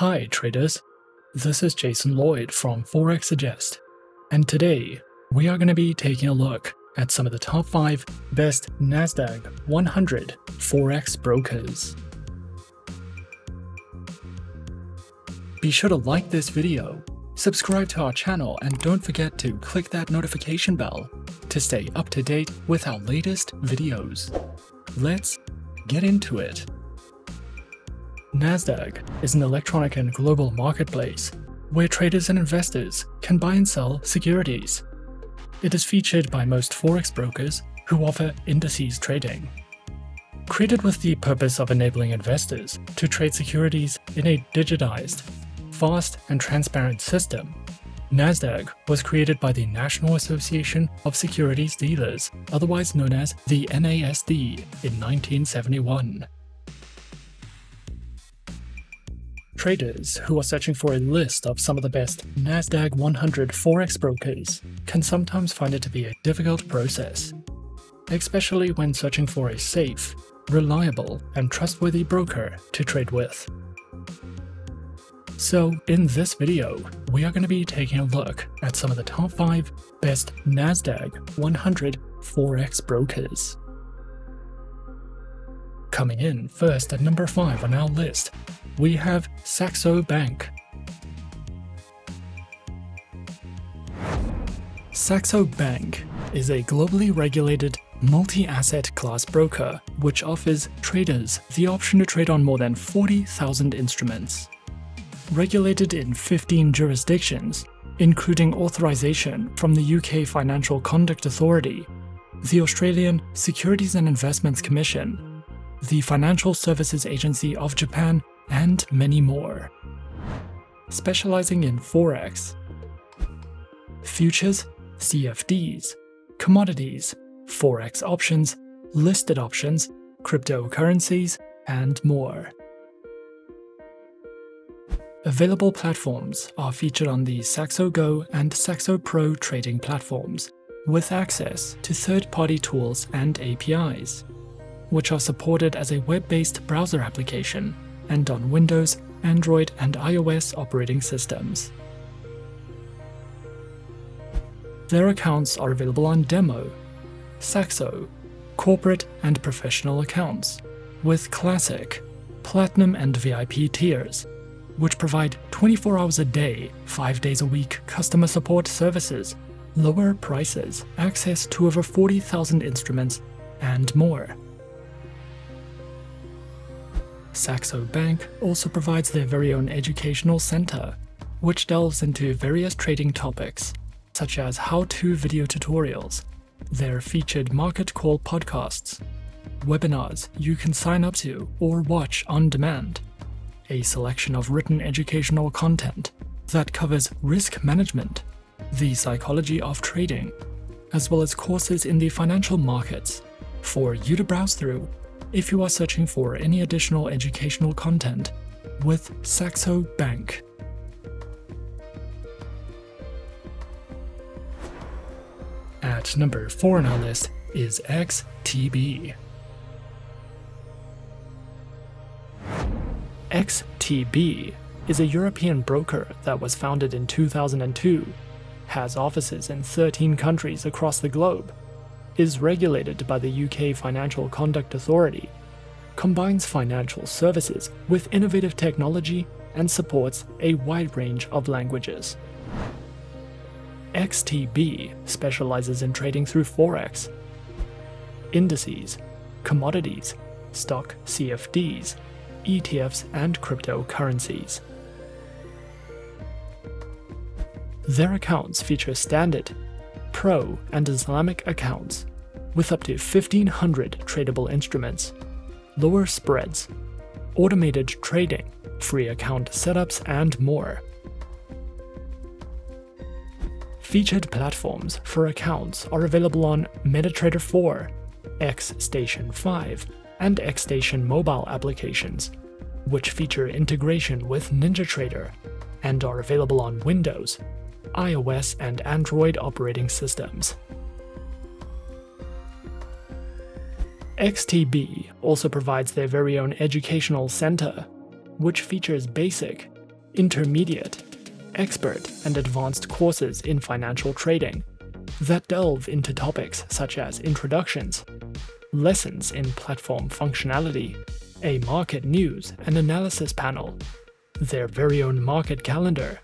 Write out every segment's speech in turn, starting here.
Hi, traders. This is Jason Lloyd from Forex Suggest, and today we are going to be taking a look at some of the top 5 best NASDAQ 100 Forex brokers. Be sure to like this video, subscribe to our channel, and don't forget to click that notification bell to stay up to date with our latest videos. Let's get into it. NASDAQ is an electronic and global marketplace where traders and investors can buy and sell securities. It is featured by most Forex brokers who offer indices trading. Created with the purpose of enabling investors to trade securities in a digitized, fast, and transparent system, NASDAQ was created by the National Association of Securities Dealers, otherwise known as the NASD, in 1971. Traders who are searching for a list of some of the best NASDAQ 100 Forex brokers can sometimes find it to be a difficult process, especially when searching for a safe, reliable, and trustworthy broker to trade with. So, in this video, we are going to be taking a look at some of the top 5 best NASDAQ 100 Forex brokers. Coming in first at number 5 on our list we have Saxo Bank. Saxo Bank is a globally regulated multi-asset class broker which offers traders the option to trade on more than 40,000 instruments. Regulated in 15 jurisdictions, including authorization from the UK Financial Conduct Authority, the Australian Securities and Investments Commission, the Financial Services Agency of Japan, and many more. Specializing in Forex, futures, CFDs, commodities, Forex options, listed options, cryptocurrencies, and more. Available platforms are featured on the Saxo Go and Saxo Pro trading platforms, with access to third party tools and APIs, which are supported as a web based browser application and on Windows, Android, and iOS operating systems. Their accounts are available on Demo, Saxo, corporate and professional accounts, with Classic, Platinum, and VIP tiers, which provide 24 hours a day, 5 days a week customer support services, lower prices, access to over 40,000 instruments, and more. Saxo Bank also provides their very own educational center, which delves into various trading topics, such as how-to video tutorials, their featured market call podcasts, webinars you can sign up to or watch on demand, a selection of written educational content that covers risk management, the psychology of trading, as well as courses in the financial markets for you to browse through if you are searching for any additional educational content with Saxo Bank. At number 4 on our list is XTB. XTB is a European broker that was founded in 2002, has offices in 13 countries across the globe, is regulated by the UK Financial Conduct Authority, combines financial services with innovative technology, and supports a wide range of languages. XTB specializes in trading through Forex, indices, commodities, stock CFDs, ETFs, and cryptocurrencies. Their accounts feature standard, Pro, and Islamic accounts, with up to 1500 tradable instruments, lower spreads, automated trading, free account setups, and more. Featured platforms for accounts are available on MetaTrader 4, XStation 5, and XStation mobile applications, which feature integration with NinjaTrader and are available on Windows, iOS, and Android operating systems. XTB also provides their very own educational center, which features basic, intermediate, expert, and advanced courses in financial trading that delve into topics such as introductions, lessons in platform functionality, a market news and analysis panel, their very own market calendar,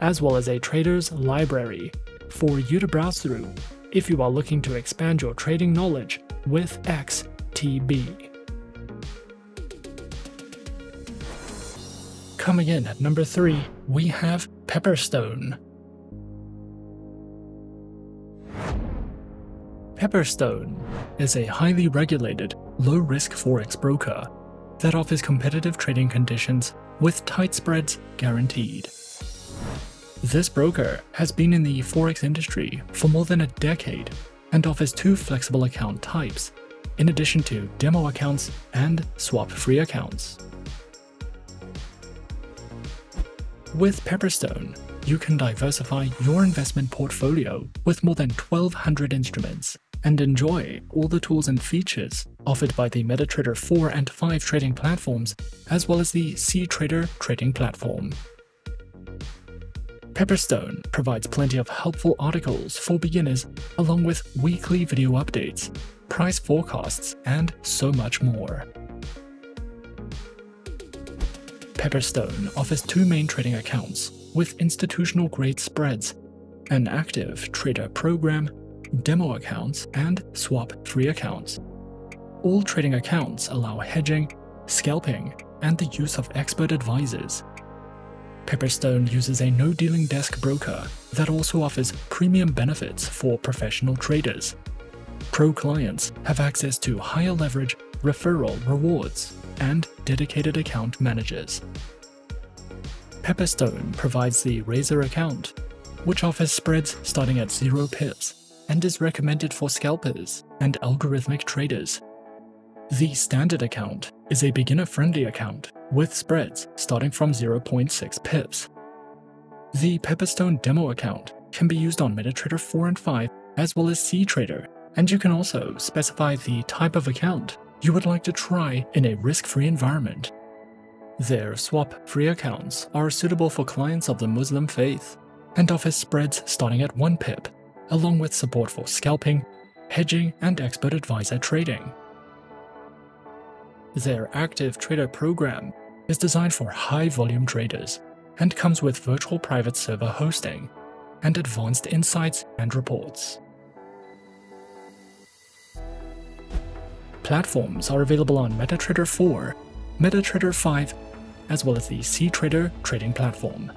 as well as a trader's library for you to browse through if you are looking to expand your trading knowledge with XTB. Coming in at number 3, we have Pepperstone. Pepperstone is a highly regulated, low risk forex broker that offers competitive trading conditions with tight spreads guaranteed. This broker has been in the forex industry for more than a decade and offers two flexible account types, in addition to demo accounts and swap free accounts. With Pepperstone, you can diversify your investment portfolio with more than 1,200 instruments and enjoy all the tools and features offered by the MetaTrader 4 and 5 trading platforms, as well as the CTrader trading platform. Pepperstone provides plenty of helpful articles for beginners, along with weekly video updates, price forecasts, and so much more. Pepperstone offers two main trading accounts with institutional grade spreads, an active trader program, demo accounts, and swap free accounts. All trading accounts allow hedging, scalping, and the use of expert advisors. Pepperstone uses a no dealing desk broker that also offers premium benefits for professional traders. Pro clients have access to higher leverage referral rewards and dedicated account managers. Pepperstone provides the Razor account, which offers spreads starting at 0 pips and is recommended for scalpers and algorithmic traders. The Standard account is a beginner-friendly account with spreads starting from 0.6 pips. The Pepperstone demo account can be used on MetaTrader 4 and 5 as well as CTrader, and you can also specify the type of account you would like to try in a risk-free environment. Their swap-free accounts are suitable for clients of the Muslim faith and offer spreads starting at 1 pip, along with support for scalping, hedging, and expert advisor trading. Their active trader program is designed for high volume traders and comes with virtual private server hosting and advanced insights and reports. Platforms are available on MetaTrader 4, MetaTrader 5, as well as the CTrader trading platform.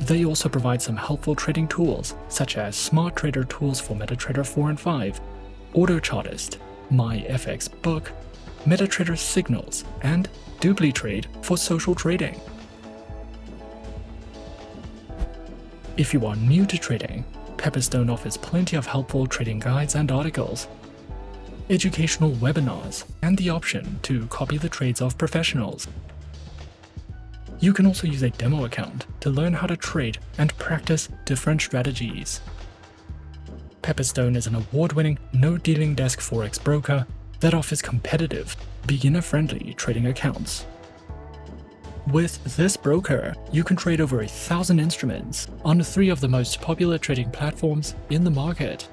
They also provide some helpful trading tools such as Smart Trader tools for MetaTrader 4 and 5, AutoChartist, MyFXBook, MetaTrader Signals, and DupliTrade for social trading. If you are new to trading, Pepperstone offers plenty of helpful trading guides and articles, educational webinars, and the option to copy the trades of professionals. You can also use a demo account to learn how to trade and practice different strategies. Pepperstone is an award-winning no-dealing desk forex broker that offers competitive, beginner-friendly trading accounts. With this broker, you can trade over a thousand instruments on three of the most popular trading platforms in the market.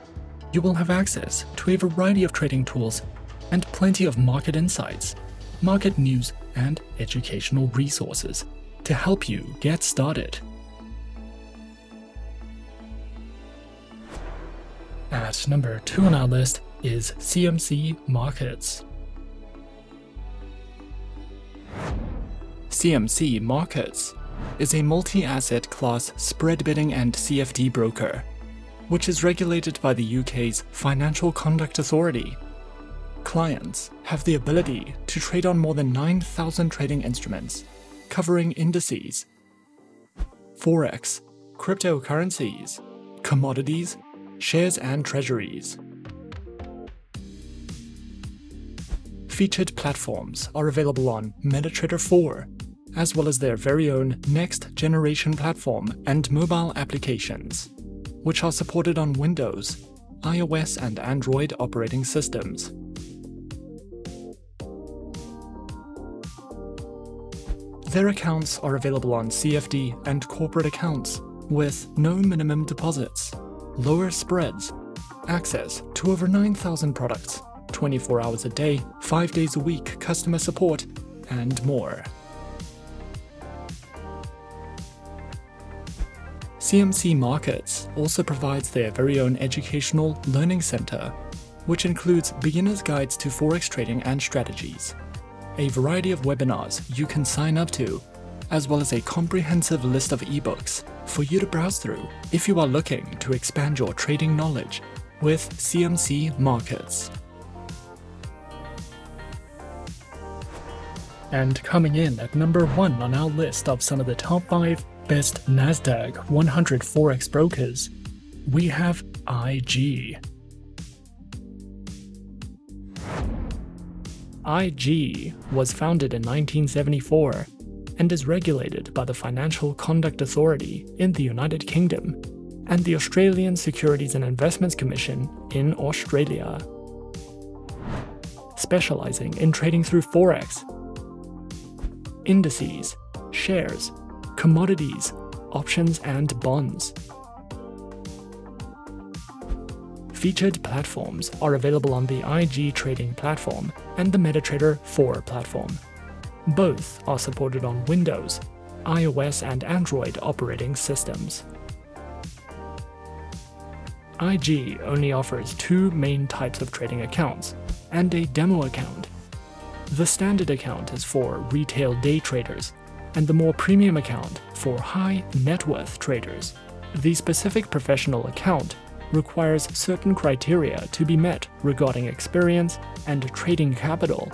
You will have access to a variety of trading tools and plenty of market insights, market news, and educational resources to help you get started. At number 2 on our list is CMC Markets. CMC Markets is a multi-asset class spread betting and CFD broker, which is regulated by the UK's Financial Conduct Authority. Clients have the ability to trade on more than 9,000 trading instruments, covering indices, forex, cryptocurrencies, commodities, shares and treasuries. Featured platforms are available on MetaTrader 4, as well as their very own next generation platform and mobile applications, which are supported on Windows, iOS, and Android operating systems. Their accounts are available on CFD and corporate accounts, with no minimum deposits, lower spreads, access to over 9,000 products, 24 hours a day, 5 days a week customer support, and more. CMC Markets also provides their very own educational learning center, which includes beginner's guides to forex trading and strategies, a variety of webinars you can sign up to, as well as a comprehensive list of ebooks for you to browse through if you are looking to expand your trading knowledge with CMC Markets. And coming in at number one on our list of some of the top 5 best NASDAQ 100 Forex brokers, we have IG. IG was founded in 1974 and is regulated by the Financial Conduct Authority in the United Kingdom and the Australian Securities and Investments Commission in Australia. Specializing in trading through Forex, indices, shares, commodities, options, and bonds. Featured platforms are available on the IG Trading platform and the MetaTrader 4 platform. Both are supported on Windows, iOS, and Android operating systems. IG only offers two main types of trading accounts and a demo account. The standard account is for retail day traders, and the more premium account for high net worth traders. The specific professional account requires certain criteria to be met regarding experience and trading capital,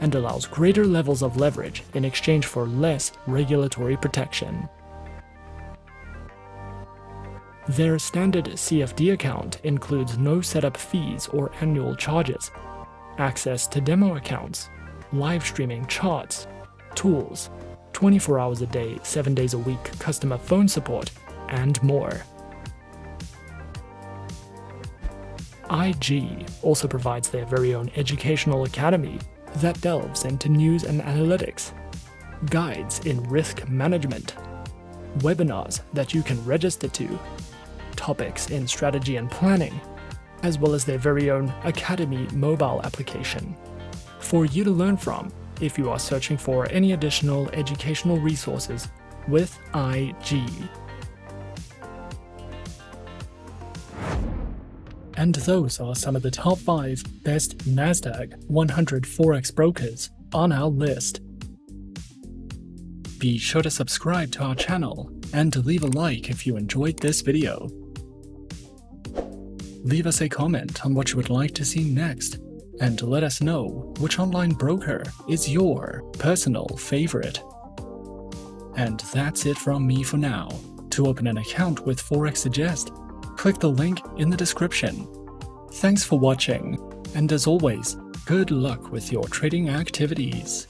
and allows greater levels of leverage in exchange for less regulatory protection. Their standard CFD account includes no setup fees or annual charges, access to demo accounts, live streaming charts, tools, 24 hours a day, 7 days a week customer phone support, and more. IG also provides their very own educational academy that delves into news and analytics, guides in risk management, webinars that you can register to, topics in strategy and planning, as well as their very own Academy mobile application for you to learn from if you are searching for any additional educational resources with IG. And those are some of the top 5 best NASDAQ 100 Forex brokers on our list. Be sure to subscribe to our channel and leave a like if you enjoyed this video. Leave us a comment on what you would like to see next and let us know which online broker is your personal favorite. And that's it from me for now. To open an account with Forex Suggest, click the link in the description. Thanks for watching, and as always, good luck with your trading activities.